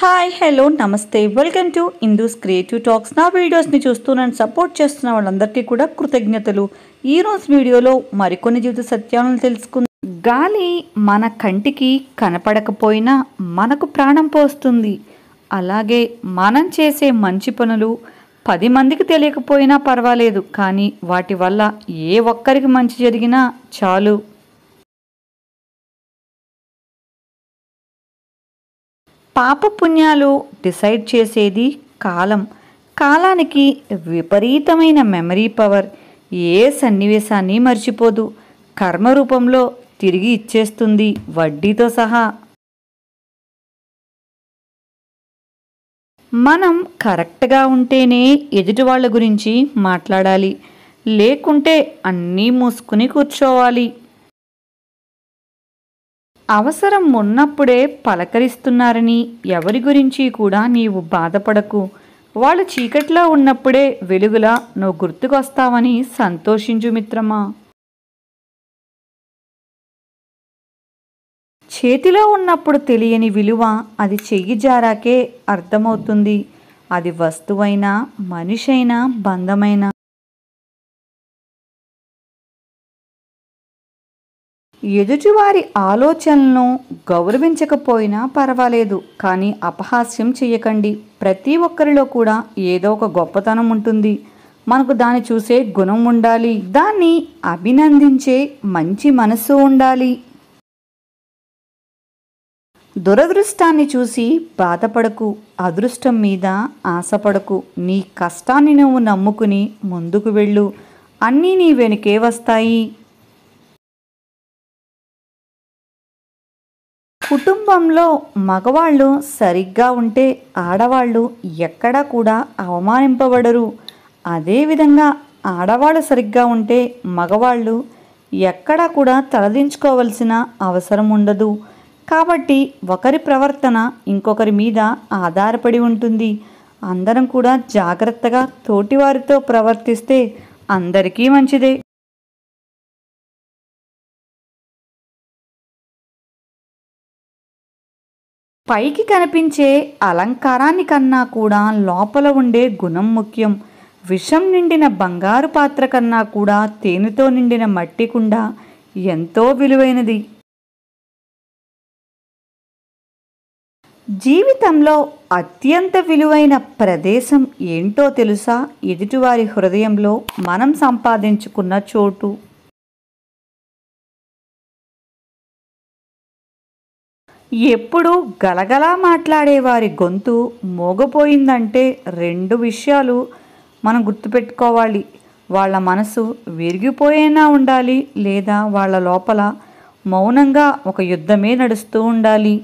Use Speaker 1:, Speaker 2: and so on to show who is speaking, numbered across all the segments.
Speaker 1: Hi hello నమస్తే. Welcome to Indu's creative talks నా వీడియోస్ని చూస్తూ నన్ను సపోర్ట్ చేస్తున్న వాళ్ళందరికీ కూడా కృతజ్ఞతలు. ఈ వీడియోలో మరికొన్ని జీవిత సత్యాలను తెలుసుకుందాం. గాలి మన కంటికి కనపడకపోయినా మనకు ప్రాణం పోస్తుంది. అలాగే మనం చేసే మంచి పనులు పది మందికి తెలియకపోయినా పర్వాలేదు. కానీ వాటి వల్ల ఏ ఒక్కరికి మంచి జరిగినా చాలు. పాపపుణ్యాలు డిసైడ్ చేసేది కాలం. కాలానికి విపరీతమైన మెమరీ పవర్. ఏ సన్నివేశాన్ని మర్చిపోదు. కర్మ రూపంలో తిరిగి ఇచ్చేస్తుంది వడ్డీతో సహా. మనం కరెక్ట్గా ఉంటేనే ఎదుటివాళ్ళ గురించి మాట్లాడాలి. లేకుంటే అన్నీ మూసుకుని కూర్చోవాలి. అవసరం ఉన్నప్పుడే పలకరిస్తున్నారని ఎవరి గురించి కూడా నీవు బాధపడకు. వాళ్ళు చీకట్లో ఉన్నప్పుడే వెలుగులా నువ్వు గుర్తుకొస్తావని సంతోషించు మిత్రమా. చేతిలో ఉన్నప్పుడు తెలియని విలువ అది చెయ్యి జారాకే అర్థమవుతుంది. అది వస్తువైనా మనిషైనా బంధమైనా. ఎదుటివారి ఆలోచనలను గౌరవించకపోయినా పర్వాలేదు కానీ అపహాస్యం చేయకండి. ప్రతి ఒక్కరిలో కూడా ఏదో ఒక గొప్పతనం ఉంటుంది. మనకు దాన్ని చూసే గుణం ఉండాలి. దాన్ని అభినందించే మంచి మనసు ఉండాలి. దురదృష్టాన్ని చూసి బాధపడకు అదృష్టం మీద ఆశపడకు. నీ కష్టాన్ని నువ్వు నమ్ముకుని ముందుకు వెళ్ళు. అన్నీ నీ వెనుకే వస్తాయి. కుటుంబంలో మగవాళ్ళు సరిగ్గా ఉంటే ఆడవాళ్ళు ఎక్కడా కూడా అవమానింపబడరు. అదేవిధంగా ఆడవాళ్ళు సరిగ్గా ఉంటే మగవాళ్ళు ఎక్కడా కూడా తలదించుకోవలసిన అవసరం ఉండదు. కాబట్టి ఒకరి ప్రవర్తన ఇంకొకరి మీద ఆధారపడి ఉంటుంది. అందరం కూడా జాగ్రత్తగా తోటివారితో ప్రవర్తిస్తే అందరికీ మంచిదే. పైకి కనిపించే అలంకారాన్ని కన్నా కూడా లోపల ఉండే గుణం ముఖ్యం. విషం నిండిన బంగారు పాత్ర కన్నా కూడా తేనెతో నిండిన మట్టి కుండ ఎంతో విలువైనది. జీవితంలో అత్యంత విలువైన ప్రదేశం ఏంటో తెలుసా? ఎదుటివారి హృదయంలో మనం సంపాదించుకున్న చోటు. ఎప్పుడు గలగలా మాట్లాడే వారి గొంతు మోగపోయిందంటే రెండు విషయాలు మనం గుర్తుపెట్టుకోవాలి. వాళ్ళ మనసు విరిగిపోయేనా ఉండాలి లేదా వాళ్ళ లోపల మౌనంగా ఒక యుద్ధమే నడుస్తూ ఉండాలి?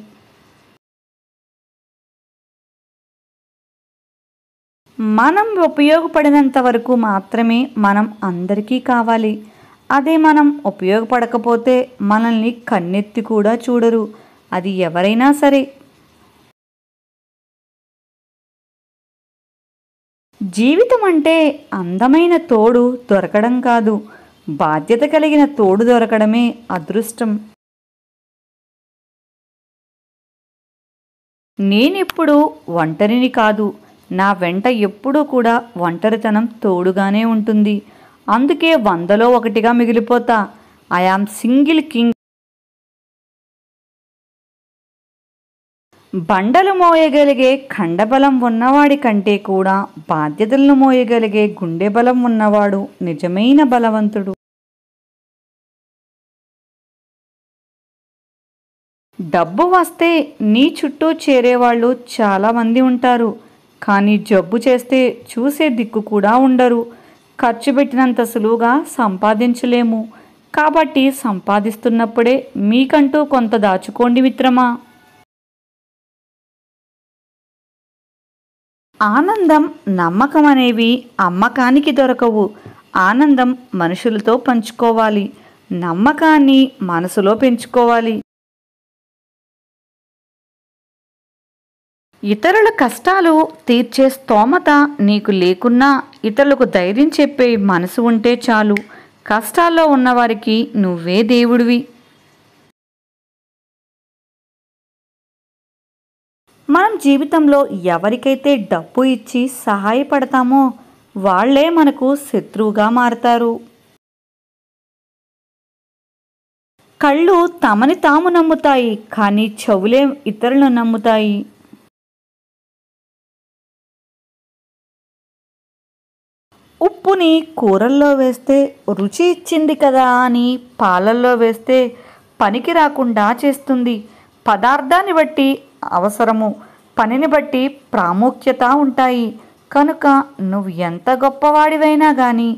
Speaker 1: మనం ఉపయోగపడినంత వరకు మాత్రమే మనం అందరికీ కావాలి. అదే మనం ఉపయోగపడకపోతే మనల్ని కన్నెత్తి కూడా చూడరు. అది ఎవరైనా సరే. జీవితం అంటే అందమైన తోడు దొరకడం కాదు. బాధ్యత కలిగిన తోడు దొరకడమే అదృష్టం. నేనెప్పుడు ఒంటరిని కాదు. నా వెంట ఎప్పుడూ కూడా ఒంటరితనం తోడుగానే ఉంటుంది. అందుకే వందలో ఒకటిగా మిగిలిపోతా. I am single king. బండలు మోయగలిగే ఖండబలం ఉన్నవాడి కంటే కూడా బాధ్యతలను మోయగలిగే గుండె బలం ఉన్నవాడు నిజమైన బలవంతుడు. డబ్బు వస్తే నీ చుట్టూ చేరేవాళ్ళు చాలామంది ఉంటారు. కానీ జబ్బు చేస్తే చూసే దిక్కు కూడా ఉండరు. ఖర్చు పెట్టినంత సులువుగా సంపాదించలేము. కాబట్టి సంపాదిస్తున్నప్పుడే మీకంటూ కొంత దాచుకోండి మిత్రమా? ఆనందం నమ్మకం అనేవి అమ్మకానికి దొరకవు. ఆనందం మనుషులతో పంచుకోవాలి. నమ్మకాన్ని మనసులో పెంచుకోవాలి. ఇతరుల కష్టాలు తీర్చే స్తోమత నీకు లేకున్నా ఇతరులకు ధైర్యం చెప్పే మనసు ఉంటే చాలు. కష్టాల్లో ఉన్నవారికి నువ్వే దేవుడివి. మనం జీవితంలో ఎవరికైతే డబ్బు ఇచ్చి సహాయపడతామో వాళ్ళే మనకు శత్రువుగా మారతారు. కళ్ళు తమని తాము నమ్ముతాయి కానీ చెవులే ఇతరులను నమ్ముతాయి. ఉప్పుని కూరల్లో వేస్తే రుచి ఇచ్చింది కదా అని పాలల్లో వేస్తే పనికి రాకుండా చేస్తుంది. పదార్థాన్ని బట్టి అవసరము. పనిని బట్టి ప్రాముఖ్యత ఉంటాయి. కనుక నువ్వు ఎంత గొప్పవాడివైనా కానీ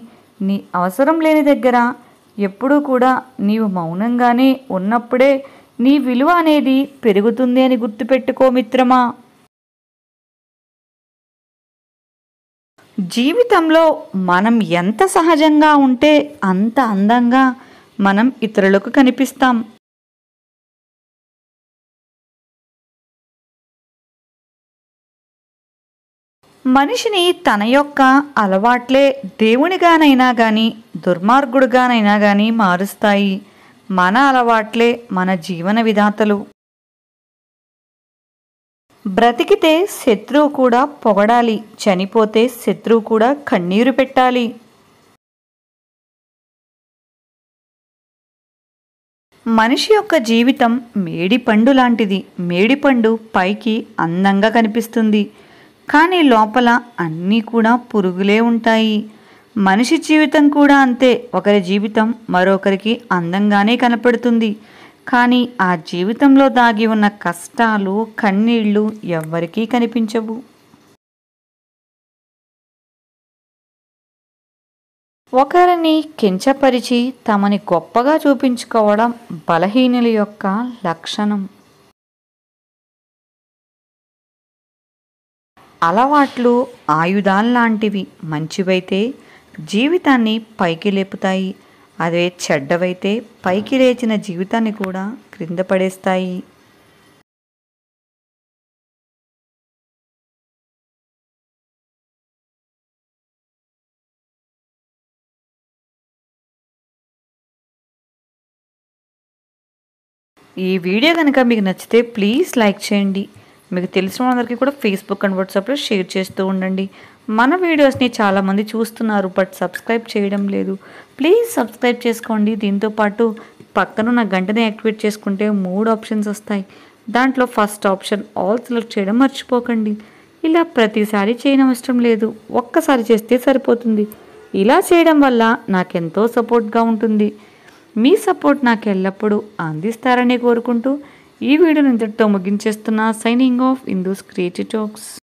Speaker 1: నీ అవసరం లేని దగ్గర ఎప్పుడూ కూడా నీవు మౌనంగానే ఉన్నప్పుడే నీ విలువ అనేది పెరుగుతుంది అని గుర్తుపెట్టుకో మిత్రమా. జీవితంలో మనం ఎంత సహజంగా ఉంటే అంత అందంగా మనం ఇతరులకు కనిపిస్తాం. మనిషిని తన యొక్క అలవాట్లే దేవునిగానైనా కానీ దుర్మార్గుడుగానైనా కానీ మారుస్తాయి. మన అలవాట్లే మన జీవన విధాతలు. బ్రతికితే శత్రువు కూడా పొగడాలి. చనిపోతే శత్రువు కూడా కన్నీరు పెట్టాలి. మనిషి యొక్క జీవితం మేడిపండు లాంటిది. మేడిపండు పైకి అందంగా కనిపిస్తుంది. కానీ లోపల అన్నీ కూడా పురుగులే ఉంటాయి. మనిషి జీవితం కూడా అంతే. ఒకరి జీవితం మరొకరికి అందంగానే కనపడుతుంది. కానీ ఆ జీవితంలో దాగి ఉన్న కష్టాలు కన్నీళ్ళు ఎవ్వరికీ కనిపించవు. ఒకరిని కించపరిచి తమని గొప్పగా చూపించుకోవడం బలహీనుల యొక్క లక్షణం. అలవాట్లు ఆయుధాల్లాంటివి మంచివైతే జీవితాన్ని పైకి లేపుతాయి. అదే చెడ్డవైతే పైకి లేచిన జీవితాన్ని కూడా క్రింద పడేస్తాయి. ఈ వీడియో కనుక మీకు నచ్చితే ప్లీజ్ లైక్ చేయండి. మీకు తెలిసిన వాళ్ళందరికీ కూడా ఫేస్బుక్ అండ్ వాట్సాప్లో షేర్ చేస్తూ ఉండండి. మన వీడియోస్ని చాలామంది చూస్తున్నారు బట్ సబ్స్క్రైబ్ చేయడం లేదు. ప్లీజ్ సబ్స్క్రైబ్ చేసుకోండి. దీంతోపాటు పక్కనున్న గంటని యాక్టివేట్ చేసుకుంటే మూడు ఆప్షన్స్ వస్తాయి. దాంట్లో ఫస్ట్ ఆప్షన్ ఆల్ సెలెక్ట్ చేయడం మర్చిపోకండి. ఇలా ప్రతిసారి చేయడం ఇష్టం లేదు. ఒక్కసారి చేస్తే సరిపోతుంది. ఇలా చేయడం వల్ల నాకెంతో సపోర్ట్గా ఉంటుంది. మీ సపోర్ట్ నాకు ఎల్లప్పుడూ అందిస్తారని కోరుకుంటూ ఈ వీడియోని ఇంతటితో ముగించేస్తున్నా signing off Indu's creative talks